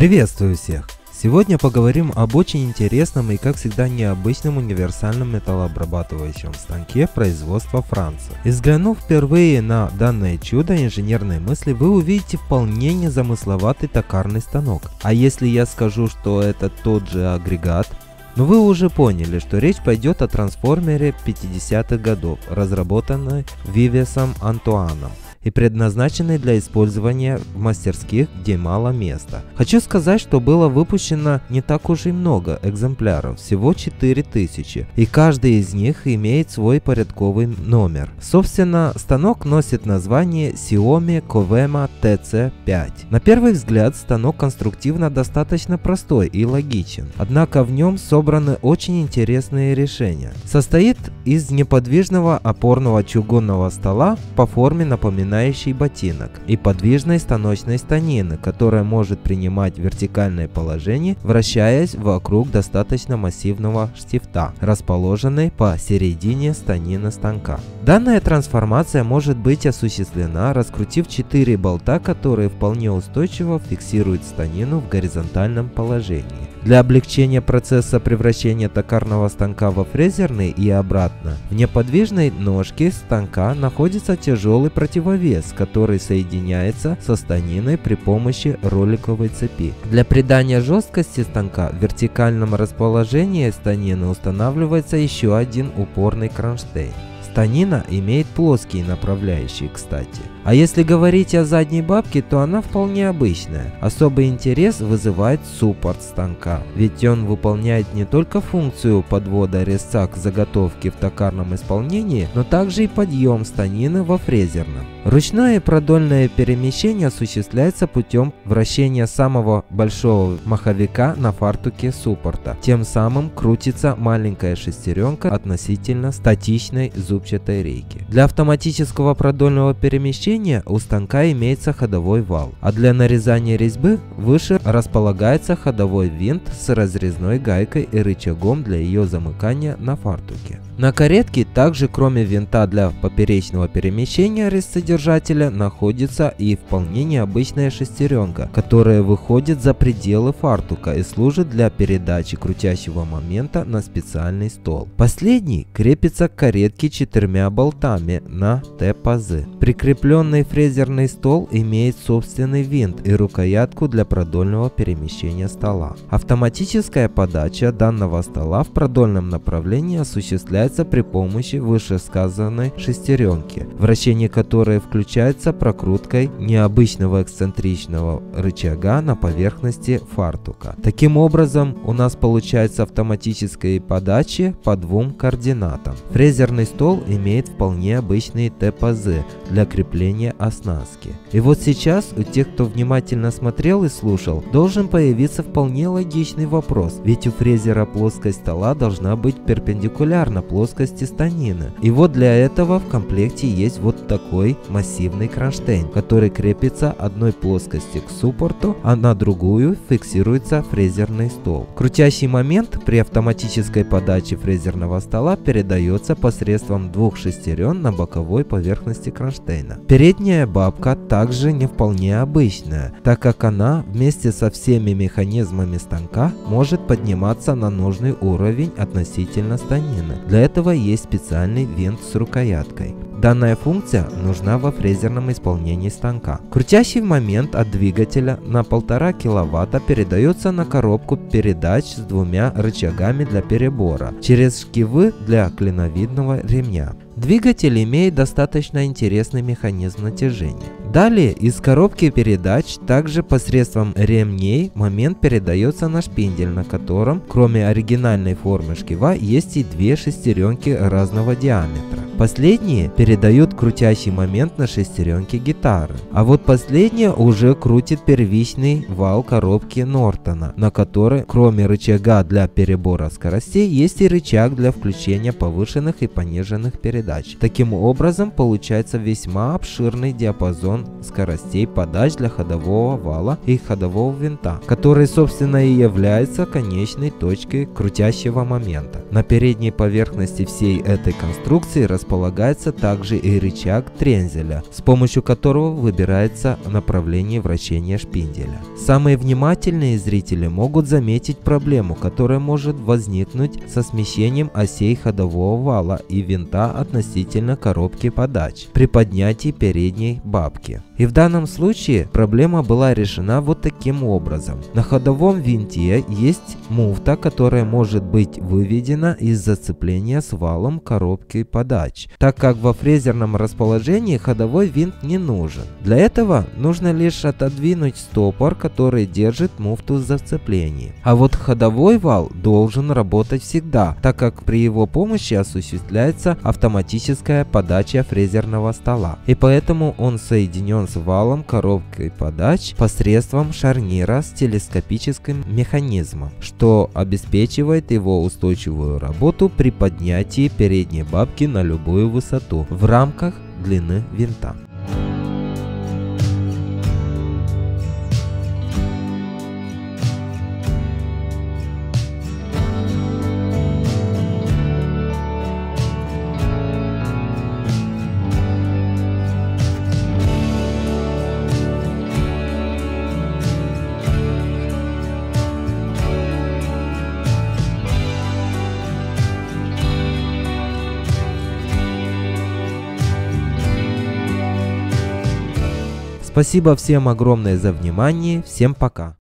Приветствую всех! Сегодня поговорим об очень интересном и как всегда необычном универсальном металлообрабатывающем станке производства Франции. И взглянув впервые на данное чудо инженерной мысли, вы увидите вполне незамысловатый токарный станок. А если я скажу, что это тот же агрегат, но вы уже поняли, что речь пойдет о трансформере 50-х годов, разработанной Вивесом Антуаном и предназначенный для использования в мастерских, где мало места. Хочу сказать, что было выпущено не так уж и много экземпляров, всего 4000, и каждый из них имеет свой порядковый номер. Собственно, станок носит название Xiaomi Kovema TC5. На первый взгляд, станок конструктивно достаточно простой и логичен, однако в нем собраны очень интересные решения. Состоит из неподвижного опорного чугунного стола по форме напоминающий ботинок, и подвижной станочной станины, которая может принимать вертикальное положение, вращаясь вокруг достаточно массивного штифта, расположенной посередине станины станка. Данная трансформация может быть осуществлена, раскрутив 4 болта, которые вполне устойчиво фиксируют станину в горизонтальном положении. Для облегчения процесса превращения токарного станка во фрезерный и обратно, в неподвижной ножке станка находится тяжелый противовес, который соединяется со станиной при помощи роликовой цепи. Для придания жесткости станка в вертикальном расположении станины устанавливается еще один упорный кронштейн. Станина имеет плоские направляющие, кстати. А если говорить о задней бабке, то она вполне обычная. Особый интерес вызывает суппорт станка, ведь он выполняет не только функцию подвода резца к заготовке в токарном исполнении, но также и подъем станины во фрезерном. Ручное продольное перемещение осуществляется путем вращения самого большого маховика на фартуке суппорта. Тем самым крутится маленькая шестеренка относительно статичной зубчатой рейки. Для автоматического продольного перемещения у станка имеется ходовой вал, а для нарезания резьбы выше располагается ходовой винт с разрезной гайкой и рычагом для ее замыкания на фартуке. На каретке также кроме винта для поперечного перемещения резцедержателя находится и вполне необычная шестеренка, которая выходит за пределы фартука и служит для передачи крутящего момента на специальный стол. Последний крепится к каретке четырьмя болтами на Т-пазы. Прикрепленный фрезерный стол имеет собственный винт и рукоятку для продольного перемещения стола. Автоматическая подача данного стола в продольном направлении осуществляется при помощи вышесказанной шестеренки, вращение которой включается прокруткой необычного эксцентричного рычага на поверхности фартука. Таким образом, у нас получается автоматическая подача по двум координатам. Фрезерный стол имеет вполне обычные Т-пазы для крепления оснастки. И вот сейчас у тех, кто внимательно смотрел и слушал, должен появиться вполне логичный вопрос, ведь у фрезера плоскость стола должна быть перпендикулярна плоскости станины. И вот для этого в комплекте есть вот такой массивный кронштейн, который крепится одной плоскости к суппорту, а на другую фиксируется фрезерный стол. Крутящий момент при автоматической подаче фрезерного стола передается посредством двух шестерен на боковой поверхности кронштейна. Передняя бабка также не вполне обычная, так как она вместе со всеми механизмами станка может подниматься на нужный уровень относительно станины. Для этого есть специальный винт с рукояткой. Данная функция нужна во фрезерном исполнении станка. Крутящий момент от двигателя на 1,5 кВт передается на коробку передач с двумя рычагами для перебора через шкивы для клиновидного ремня. Двигатель имеет достаточно интересный механизм натяжения. Далее из коробки передач также посредством ремней момент передается на шпиндель, на котором кроме оригинальной формы шкива есть и две шестеренки разного диаметра. Последние передают крутящий момент на шестеренке гитары, а вот последняя уже крутит первичный вал коробки Нортона, на которой кроме рычага для перебора скоростей есть и рычаг для включения повышенных и пониженных передач. Подач. Таким образом, получается весьма обширный диапазон скоростей подач для ходового вала и ходового винта, который, собственно, и является конечной точкой крутящего момента. На передней поверхности всей этой конструкции располагается также и рычаг трензеля, с помощью которого выбирается направление вращения шпинделя. Самые внимательные зрители могут заметить проблему, которая может возникнуть со смещением осей ходового вала и винта относительно коробки подач при поднятии передней бабки. И в данном случае проблема была решена вот таким образом. На ходовом винте есть муфта, которая может быть выведена из зацепления с валом коробки подач, так как во фрезерном расположении ходовой винт не нужен. Для этого нужно лишь отодвинуть стопор, который держит муфту в зацеплении. А вот ходовой вал должен работать всегда, так как при его помощи осуществляется автоматическая подача фрезерного стола. И поэтому он соединен с валом коробкой подач посредством шарнира с телескопическим механизмом, что обеспечивает его устойчивую работу при поднятии передней бабки на любую высоту в рамках длины винта. Спасибо всем огромное за внимание, всем пока.